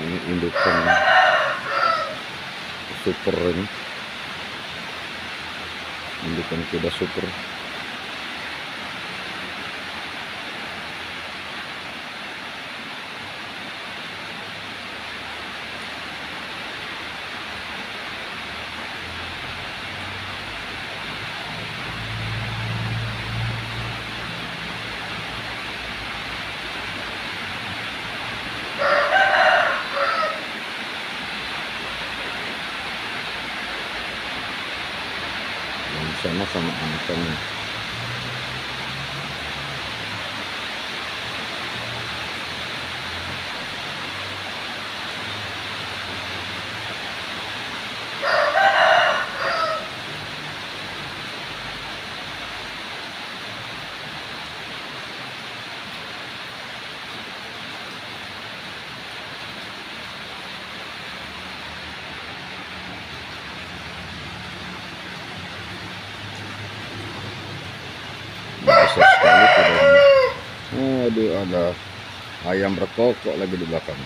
ini indukan super ini. Indukan kuda super 什么什么什么。Aduh ada ayam berkokok lagi di belakang